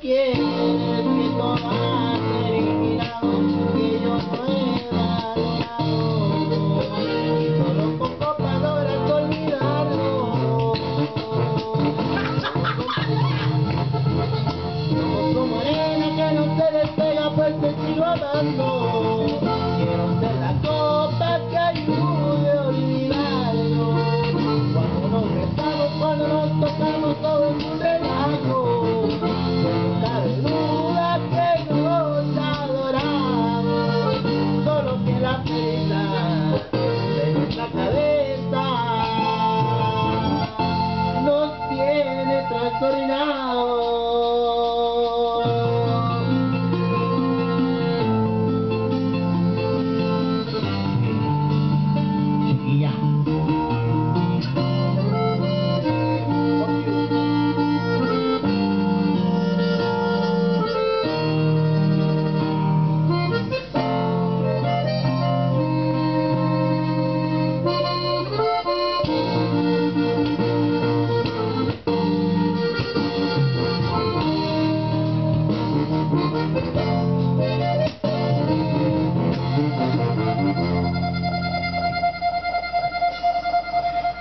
quieres que todo ha terminado, que yo no he dañado, solo con copa logras olvidarlo. Como tu morena que no se despega, pues te sigo amando.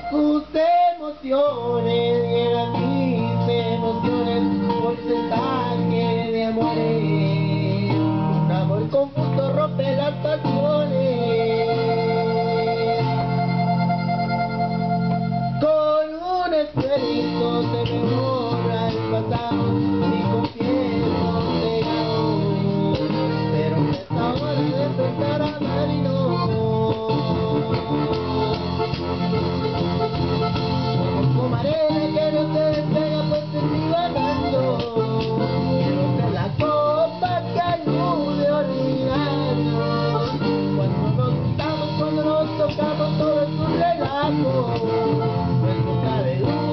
Tus emociones eran mis emociones, porcentaje de amores. Un amor confuso rompe las pasiones. Con un esfuerzo se me borra el pasado. Cabe duda que